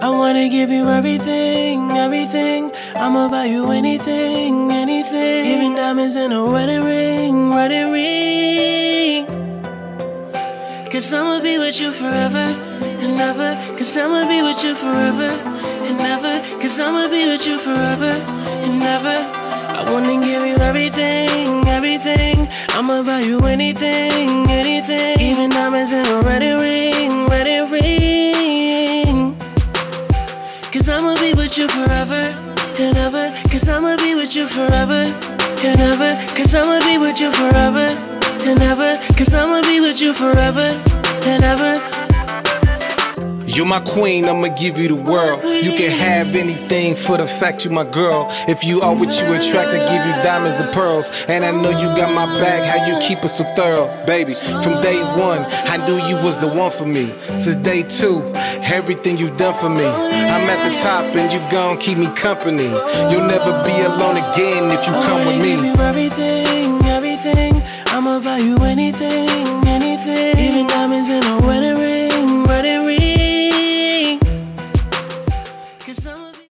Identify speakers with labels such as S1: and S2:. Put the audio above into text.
S1: I wanna give you everything, everything. I'ma buy you anything, anything. Even diamonds in a wedding ring, wedding ring. Cause I'ma be with you forever and ever. Cause I'ma be with you forever and ever. Cause I'ma be with you forever and ever. I wanna give you everything, everything. I'ma buy you anything, Cause I'ma be with you forever and ever. Cause I'ma be with you forever and ever. Cause I'ma be with you forever and ever. Cause I'ma be with you forever and ever.
S2: You're my queen, I'ma give you the world. You can have anything for the fact you my girl. If you are what you attract, I give you diamonds and pearls. And I know you got my back, how you keep it so thorough, baby. From day one, I knew you was the one for me. Since day two, everything you've done for me. I'm at the top and you gon' keep me company. You'll never be alone again if you come with me.
S1: everything, everything. I'ma buy you